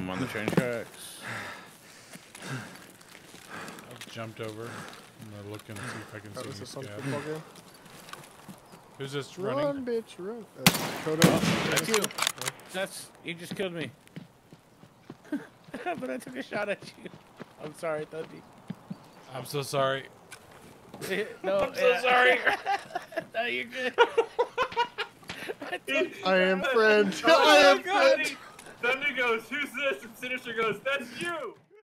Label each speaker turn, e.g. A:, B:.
A: I'm on the train tracks.
B: I've jumped over. I'm gonna look and see if I can
C: Oh,
B: see
C: is
B: any
C: this some
B: scav.
C: football game?
B: Who's this
C: Run,
B: running?
C: bitch, run. Uh, Dakota.
A: That's you. That's you just killed me. but I took a shot at you. I'm sorry, Thundy.
B: I'm so sorry.
A: no, I'm
D: so sorry.
A: no, you're good.
C: I am friend.
D: Oh
C: I am
D: my God.
C: friend.
D: Thunder goes, who's this? And Sinister goes, that's you!